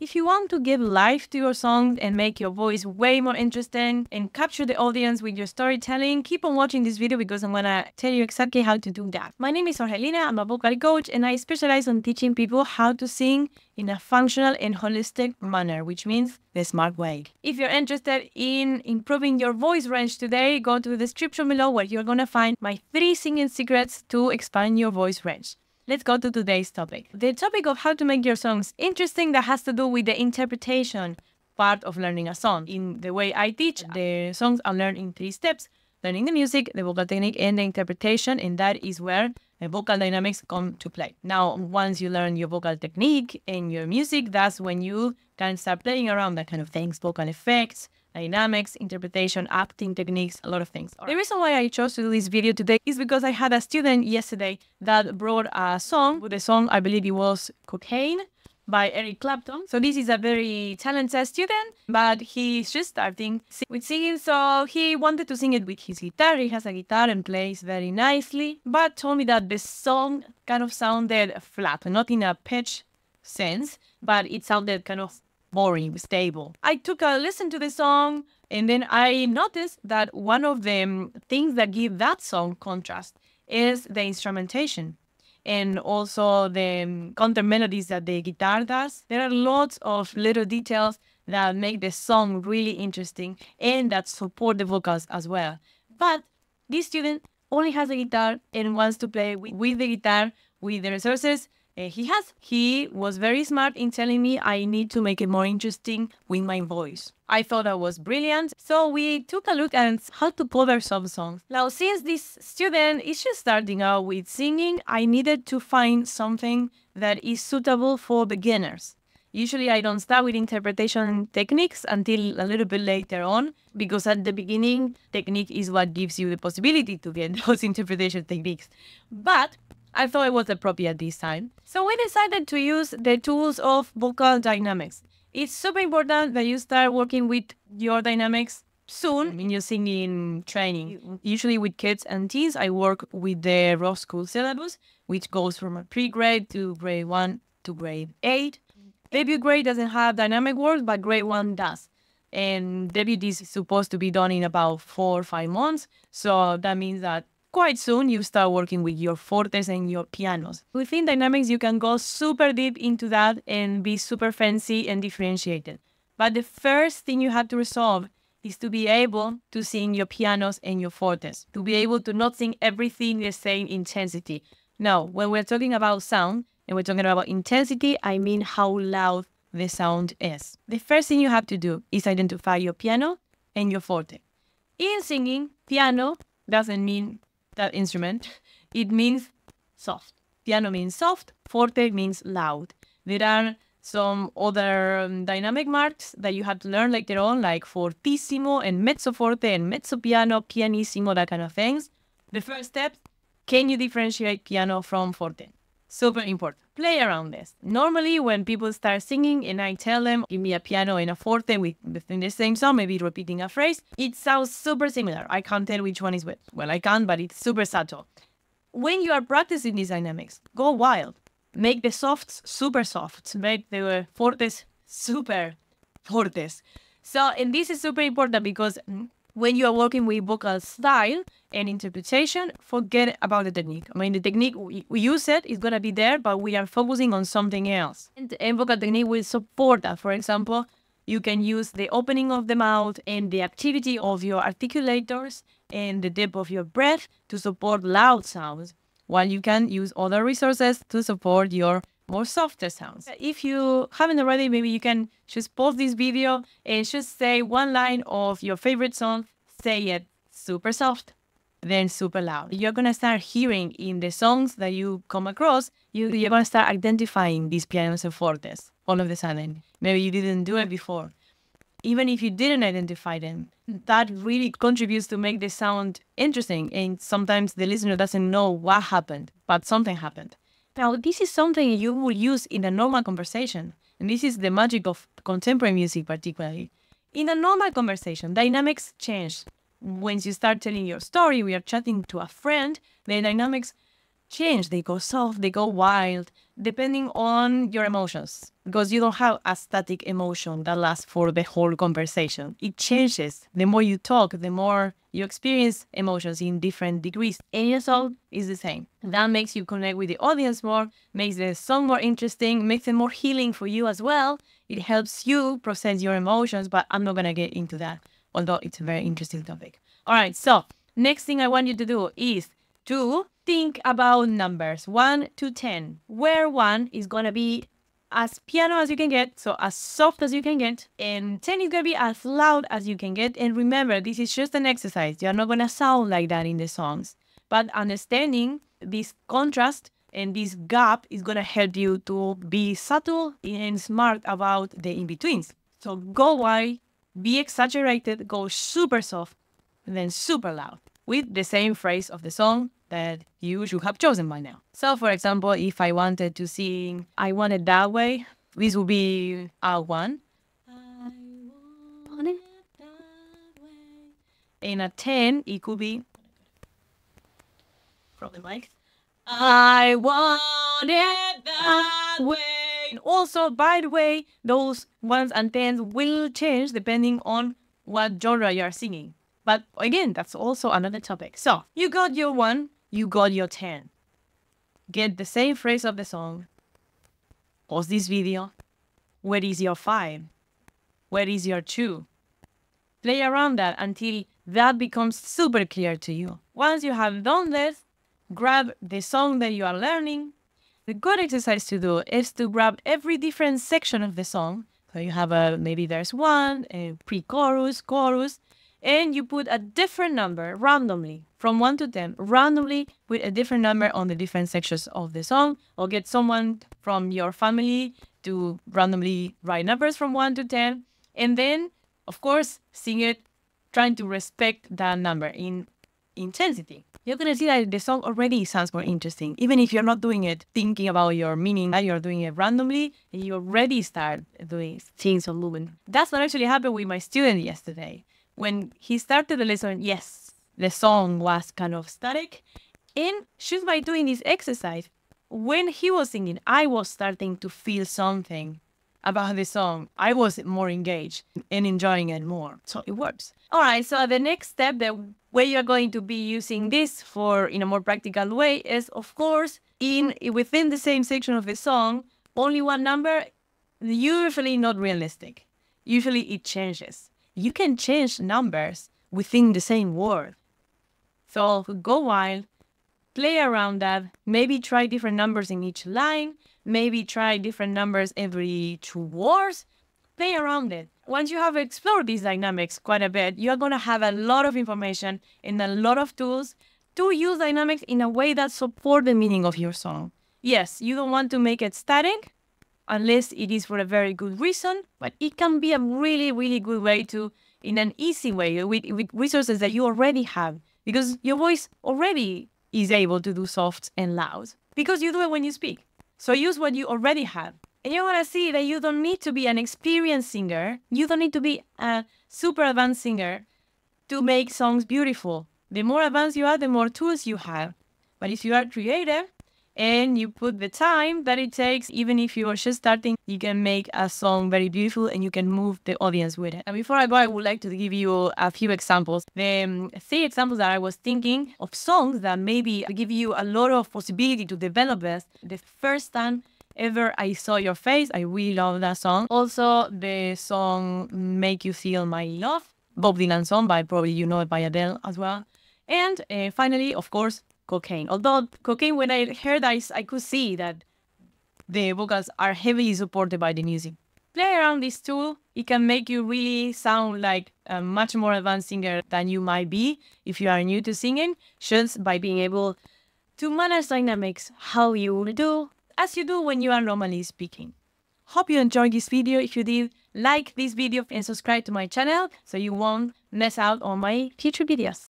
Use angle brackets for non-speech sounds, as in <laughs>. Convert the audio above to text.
If you want to give life to your song and make your voice way more interesting and capture the audience with your storytelling, keep on watching this video because I'm gonna tell you exactly how to do that. My name is Jorgelina, I'm a vocal coach and I specialize on teaching people how to sing in a functional and holistic manner, which means the smart way. If you're interested in improving your voice range today, go to the description below where you're gonna find my three singing secrets to expand your voice range let's go to today's topic. The topic of how to make your songs interesting that has to do with the interpretation part of learning a song. In the way I teach, the songs are learned in three steps learning the music, the vocal technique, and the interpretation, and that is where the vocal dynamics come to play. Now, once you learn your vocal technique and your music, that's when you can start playing around that kind of things, vocal effects, dynamics, interpretation, acting techniques, a lot of things. The reason why I chose to do this video today is because I had a student yesterday that brought a song. With the song, I believe it was Cocaine by Eric Clapton. So this is a very talented student, but he's just starting with singing. So he wanted to sing it with his guitar. He has a guitar and plays very nicely, but told me that the song kind of sounded flat, not in a pitch sense, but it sounded kind of boring, stable. I took a listen to the song and then I noticed that one of the um, things that give that song contrast is the instrumentation and also the um, counter melodies that the guitar does. There are lots of little details that make the song really interesting and that support the vocals as well. But this student only has a guitar and wants to play with, the guitar with the resources Uh, he has. He was very smart in telling me I need to make it more interesting with my voice. I thought that was brilliant. So we took a look at how to cover some songs. Now, since this student is just starting out with singing, I needed to find something that is suitable for beginners. Usually I don't start with interpretation techniques until a little bit later on, because at the beginning, technique is what gives you the possibility to get <laughs> those interpretation techniques. But I thought it was appropriate this time. So we decided to use the tools of vocal dynamics. It's super important that you start working with your dynamics soon in your singing in training. Usually with kids and teens, I work with the Rockschool syllabus, which goes from a pre-grade to grade one to grade eight. Debut grade doesn't have dynamic work, but grade one does. And debut is supposed to be done in about four or five months. So that means that quite soon you start working with your fortes and your pianos. Within Dynamics, you can go super deep into that and be super fancy and differentiated. But the first thing you have to resolve is to be able to sing your pianos and your fortes, to be able to not sing everything the same intensity. Now, when we're talking about sound and we're talking about intensity, I mean how loud the sound is. The first thing you have to do is identify your piano and your forte. In singing, piano doesn't mean that instrument, it means soft. Piano means soft, forte means loud. There are some other um, dynamic marks that you have to learn later on, like fortissimo and mezzo forte and mezzo piano, pianissimo, that kind of things. The first step, can you differentiate piano from forte? Super important. Play around this. Normally, when people start singing and I tell them, give me a piano and a forte within the same song, maybe repeating a phrase, it sounds super similar. I can't tell which one is which. Well, I can, but it's super subtle. When you are practicing these dynamics, go wild. Make the softs super soft. Make the fortes super fortes. So, and this is super important because when you are working with vocal style and interpretation, forget about the technique. I mean, the technique, we, we use it, it's going to be there, but we are focusing on something else. And, and vocal technique will support that. For example, you can use the opening of the mouth and the activity of your articulators and the depth of your breath to support loud sounds, while you can use other resources to support your more softer sounds. If you haven't already, maybe you can just pause this video and just say one line of your favorite song, say it super soft, then super loud. You're gonna start hearing in the songs that you come across, you, you're gonna start identifying these pianos and fortes all of a sudden. Maybe you didn't do it before. Even if you didn't identify them, that really contributes to make the sound interesting. And sometimes the listener doesn't know what happened, but something happened. Now, this is something you will use in a normal conversation. And this is the magic of contemporary music, particularly. In a normal conversation, dynamics change. Once you start telling your story, we are chatting to a friend, the dynamics change. They go soft, they go wild, depending on your emotions. Because you don't have a static emotion that lasts for the whole conversation. It changes. The more you talk, the more you experience emotions in different degrees. And your song is the same. That makes you connect with the audience more, makes the song more interesting, makes it more healing for you as well. It helps you process your emotions, but I'm not gonna get into that, although it's a very interesting topic. All right, so next thing I want you to do is to think about numbers 1 to 10, where 1 is going to be as piano as you can get, so as soft as you can get, and 10 is going to be as loud as you can get. And remember, this is just an exercise. You're not going to sound like that in the songs. But understanding this contrast and this gap is going to help you to be subtle and smart about the in-betweens. So go wide, be exaggerated, go super soft, and then super loud with the same phrase of the song that you should have chosen by now. So, for example, if I wanted to sing I Want It That Way, this would be a one. That way. In a 10, it could be the mic. I want it that way. And also, by the way, those ones and tens will change depending on what genre you are singing. But again, that's also another topic. So you got your one, you got your 10. Get the same phrase of the song. Pause this video. Where is your 5? Where is your 2? Play around that until that becomes super clear to you. Once you have done this, grab the song that you are learning. The good exercise to do is to grab every different section of the song. So you have a maybe there's one, a pre-chorus, chorus, and you put a different number randomly from 1 to 10 randomly with a different number on the different sections of the song or get someone from your family to randomly write numbers from 1 to 10 and then of course sing it trying to respect that number in intensity. You're going to see that the song already sounds more interesting even if you're not doing it thinking about your meaning that you're doing it randomly you already start doing things on movement that's what actually happened with my student yesterday when he started the lesson, yes, the song was kind of static. And just by doing this exercise, when he was singing, I was starting to feel something about the song. I was more engaged and enjoying it more. So it works. All right. So the next step, the way you're going to be using this for in a more practical way is, of course, in within the same section of the song, only one number, usually not realistic. Usually it changes you can change numbers within the same word. So go wild, play around that, maybe try different numbers in each line, maybe try different numbers every two words, play around it. Once you have explored these dynamics quite a bit, you're going to have a lot of information and a lot of tools to use dynamics in a way that support the meaning of your song. Yes, you don't want to make it static, unless it is for a very good reason, but it can be a really, really good way to, in an easy way, with, with resources that you already have, because your voice already is able to do soft and loud, because you do it when you speak. So use what you already have. And you're gonna see that you don't need to be an experienced singer, you don't need to be a super advanced singer to make songs beautiful. The more advanced you are, the more tools you have. But if you are creative, and you put the time that it takes, even if you are just starting, you can make a song very beautiful and you can move the audience with it. And before I go, I would like to give you a few examples. The um, three examples that I was thinking of songs that maybe give you a lot of possibility to develop this. The first time ever I saw your face, I really love that song. Also, the song Make You Feel My Love, Bob Dylan song by probably you know it by Adele as well. And uh, finally, of course, cocaine. Although cocaine, when I heard that, I could see that the vocals are heavily supported by the music. Play around this tool. It can make you really sound like a much more advanced singer than you might be if you are new to singing, just by being able to manage dynamics how you will do, as you do when you are normally speaking. Hope you enjoyed this video. If you did, like this video and subscribe to my channel so you won't miss out on my future videos.